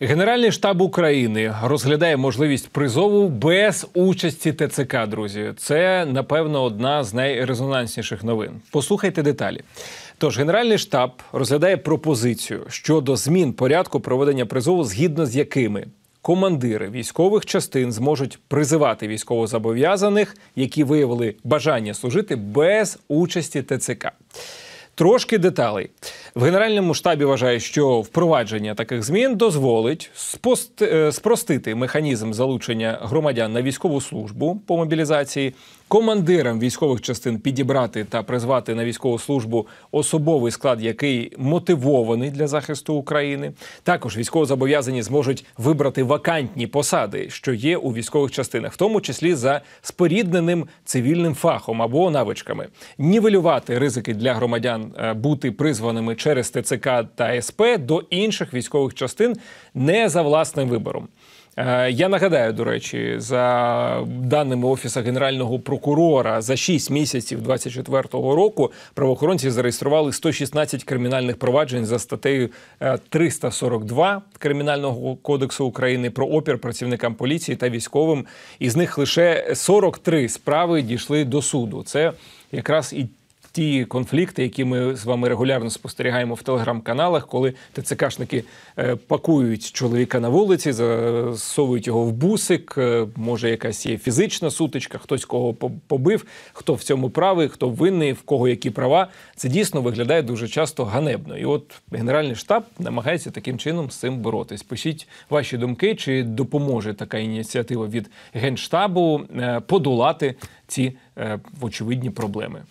Генеральний штаб України розглядає можливість призову без участі ТЦК. Друзі, це напевно одна з найрезонансніших новин. Послухайте деталі. Тож генеральний штаб розглядає пропозицію щодо змін порядку проведення призову, згідно з якими командири військових частин зможуть призивати військовозобов'язаних, які виявили бажання служити без участі ТЦК. Трошки деталей в генеральному штабі вважає, що впровадження таких змін дозволить спост... е, спростити механізм залучення громадян на військову службу по мобілізації, командирам військових частин підібрати та призвати на військову службу особовий склад, який мотивований для захисту України. Також військовозобов'язані зможуть вибрати вакантні посади, що є у військових частинах, в тому числі за спорідненим цивільним фахом або навичками, нівелювати ризики для громадян е, бути призваними через ТЦК та СП до інших військових частин не за власним вибором. Е, Я нагадаю, до речі, за даними офісу генерального прокурора, за 6 місяців 2024 року правоохоронці зареєстрували 116 кримінальних проваджень за статтею е, 342 кримінального кодексу України про опір працівникам поліції та військовим. Із них лише 43 справи дійшли до суду. Це якраз і ті конфлікти, які ми з вами регулярно спостерігаємо в телеграм-каналах, коли ТЦКшники е, пакують чоловіка на вулиці, засовують його в бусик. е, Може, якась є фізична сутичка, хтось кого по- побив, хто в цьому правий, хто винний, в кого які права. Це дійсно виглядає дуже часто ганебно. І от Генеральний штаб намагається таким чином з цим боротись. Пишіть ваші думки, чи допоможе така ініціатива від генштабу е, подолати ці очевидні проблеми.